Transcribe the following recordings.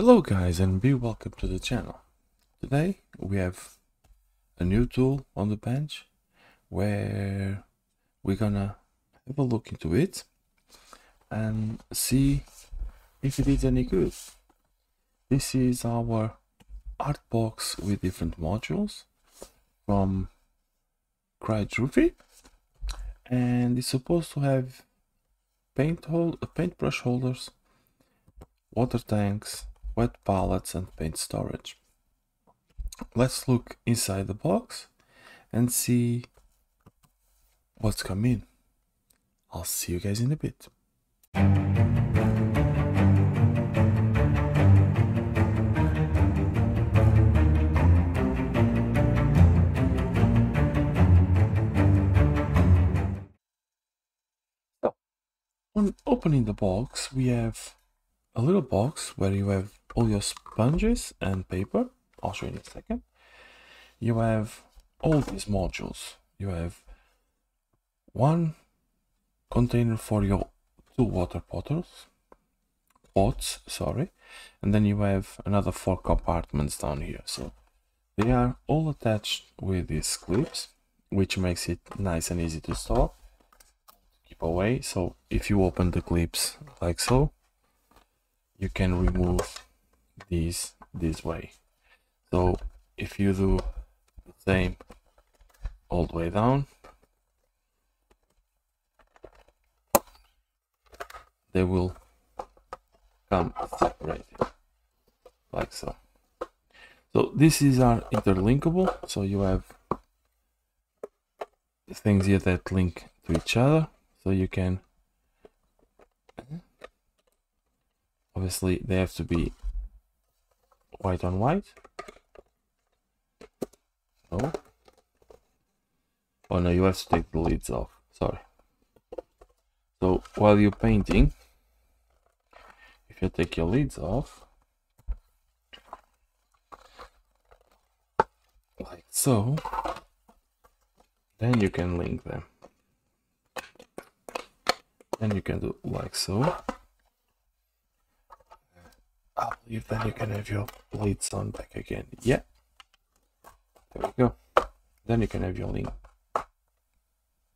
Hello guys and be welcome to the channel. Today we have a new tool on the bench where we're gonna have a look into it and see if it is any good. This is our art box with different modules from Krydufi and it's supposed to have paint hold paintbrush holders, water tanks, wet palettes and paint storage. Let's look inside the box and see what's come in. I'll see you guys in a bit. So, on opening the box, we have a little box where you have all your sponges and paper. I'll show you in a second. You have all these modules. You have one container for your two water bottles, pots, sorry, and then you have another four compartments down here. So they are all attached with these clips, which makes it nice and easy to store. Keep away. So if you open the clips like so, you can remove these this way. So if you do the same all the way down they will come separated like so. So this is our interlinkable so you have things here that link to each other so you can obviously they have to be white on white. No oh no you have to take the lids off sorry. So while you're painting if you take your lids off like so then you can link them. And you can do like so Then you can have your lids on back again. Yeah. There we go. Then you can have your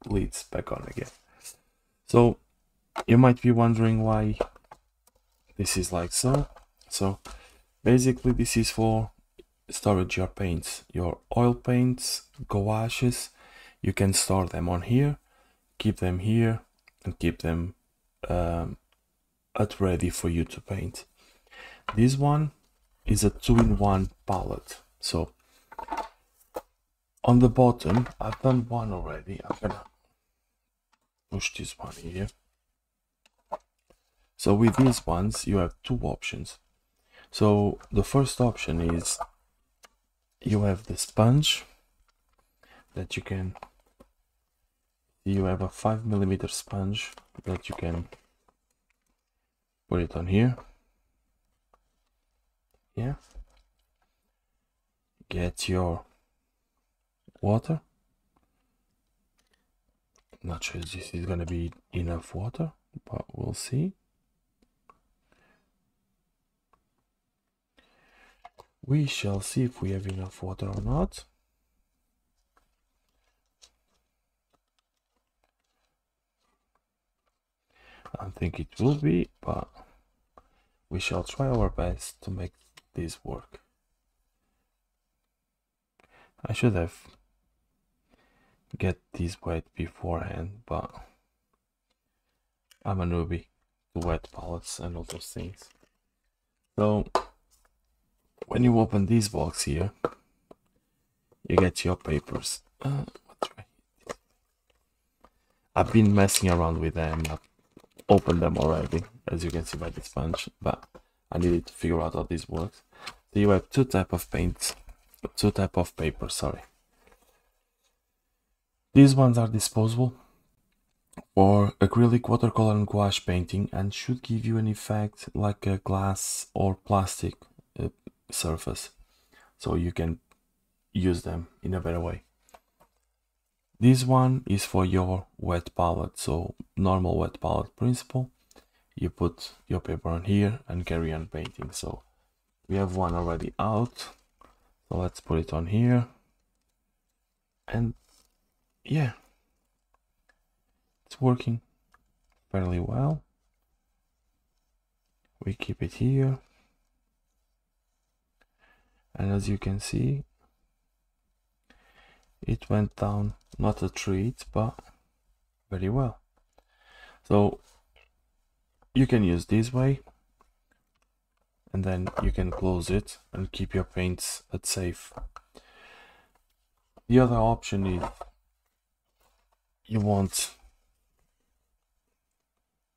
lids back on again. So you might be wondering why this is like so. So basically this is for storage your paints, your oil paints, gouaches. You can store them on here, keep them here, and keep them um, at ready for you to paint. This one is a two-in-one palette. So on the bottom, I've done one already. I'm gonna push this one here. So with these ones, you have two options. So the first option is you have the sponge that you can you have a five millimeter sponge that you can put it on here yeah. Get your water. Not sure if this is gonna be enough water but we'll see. We shall see if we have enough water or not. I think it will be but we shall try our best to make this work. I should have get this wet beforehand, but I'm a newbie to wet palettes and all those things. So when you open this box here, you get your papers. Uh, I've been messing around with them. I've opened them already, as you can see by this sponge, but I needed to figure out how this works. So you have two type of paints, two type of paper, sorry. These ones are disposable for acrylic, watercolor and gouache painting and should give you an effect like a glass or plastic uh, surface. So you can use them in a better way. This one is for your wet palette, so normal wet palette principle you put your paper on here and carry on painting. So we have one already out. So let's put it on here. And yeah. It's working fairly well. We keep it here. And as you can see it went down not a treat but very well. So you can use this way and then you can close it and keep your paints at safe. The other option is you want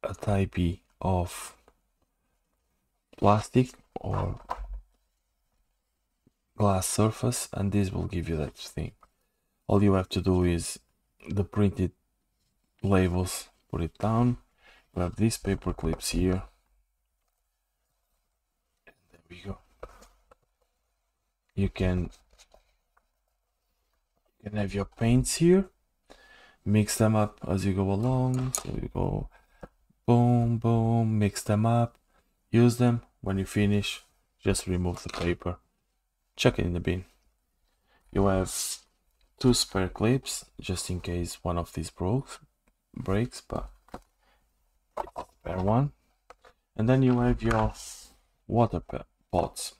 a type of plastic or glass surface and this will give you that thing. All you have to do is the printed labels, put it down, have these paper clips here. There we go. You can you can have your paints here. Mix them up as you go along. So you go. Boom boom. Mix them up. Use them. When you finish just remove the paper. Chuck it in the bin. You have two spare clips just in case one of these breaks breaks but spare one and then you have your water pots.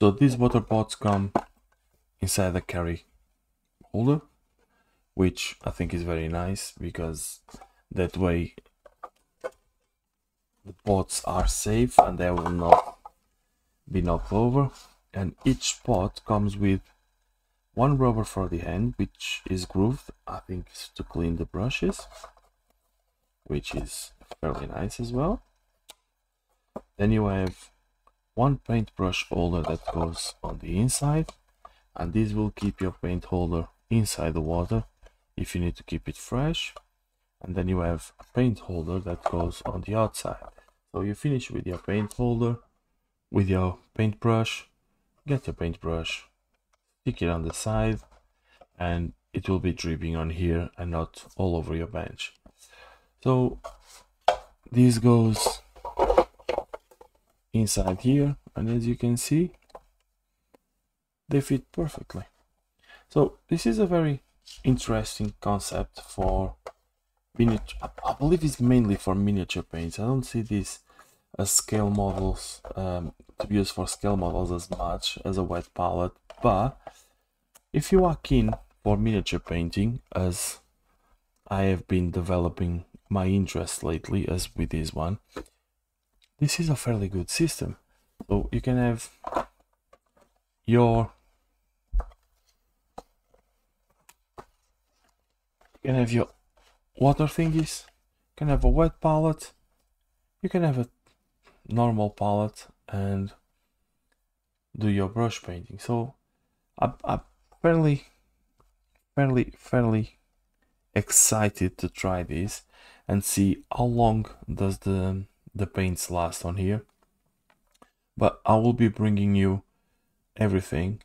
So these water pots come inside the carry holder, which I think is very nice because that way the pots are safe and they will not be knocked over. And each pot comes with one rubber for the hand, which is grooved, I think, to clean the brushes, which is fairly nice as well. Then you have one paintbrush holder that goes on the inside and this will keep your paint holder inside the water if you need to keep it fresh. And then you have a paint holder that goes on the outside. So you finish with your paint holder with your paintbrush get your paintbrush stick it on the side and it will be dripping on here and not all over your bench so this goes inside here and as you can see they fit perfectly. So this is a very interesting concept for miniature I believe it's mainly for miniature paints. I don't see this as scale models um, to be used for scale models as much as a wet palette but if you are keen for miniature painting as I have been developing my interest lately as with this one this is a fairly good system. So you can have your you can have your water thingies, you can have a wet palette, you can have a normal palette and do your brush painting. So I'm, I'm fairly fairly fairly excited to try this and see how long does the the paints last on here. But I will be bringing you everything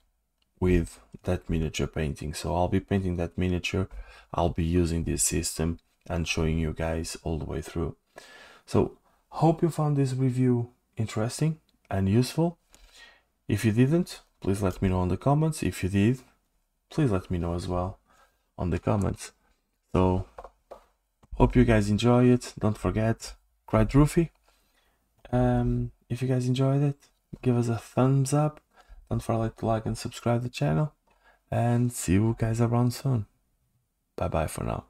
with that miniature painting. So I'll be painting that miniature. I'll be using this system and showing you guys all the way through. So hope you found this review interesting and useful. If you didn't please let me know in the comments. If you did please let me know as well on the comments. So hope you guys enjoy it don't forget Krydufi um, if you guys enjoyed it, give us a thumbs up. Don't forget to like and subscribe the channel. And see you guys around soon. Bye bye for now.